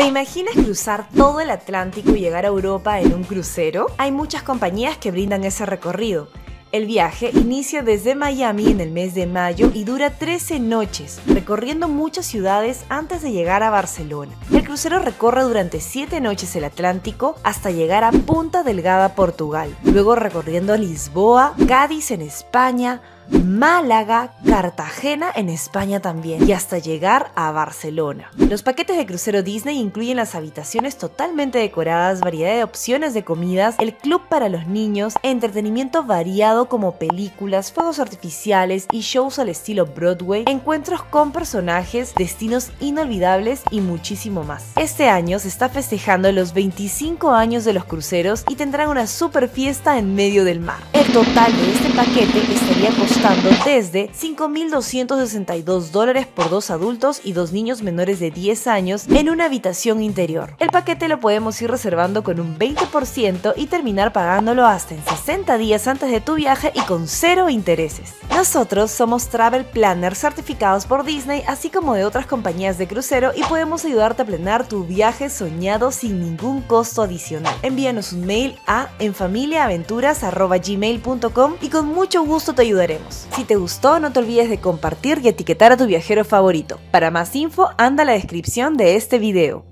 ¿Te imaginas cruzar todo el Atlántico y llegar a Europa en un crucero? Hay muchas compañías que brindan ese recorrido. El viaje inicia desde Miami en el mes de mayo y dura 13 noches, recorriendo muchas ciudades antes de llegar a Barcelona. El crucero recorre durante 7 noches el Atlántico hasta llegar a Punta Delgada, Portugal, luego recorriendo Lisboa, Cádiz en España, Málaga, Cartagena en España también y hasta llegar a Barcelona. Los paquetes de crucero Disney incluyen las habitaciones totalmente decoradas, variedad de opciones de comidas, el club para los niños, entretenimiento variado como películas, fuegos artificiales y shows al estilo Broadway, encuentros con personajes, destinos inolvidables y muchísimo más. Este año se está festejando los 25 años de los cruceros y tendrán una super fiesta en medio del mar. Total de este paquete estaría costando desde 5.262 dólares por dos adultos y dos niños menores de 10 años en una habitación interior. El paquete lo podemos ir reservando con un 20% y terminar pagándolo hasta en 60 días antes de tu viaje y con cero intereses. Nosotros somos Travel Planners certificados por Disney, así como de otras compañías de crucero y podemos ayudarte a planear tu viaje soñado sin ningún costo adicional. Envíanos un mail a enfamiliaaventuras.gmail.com y con mucho gusto te ayudaremos. Si te gustó, no te olvides de compartir y etiquetar a tu viajero favorito. Para más info, anda a la descripción de este video.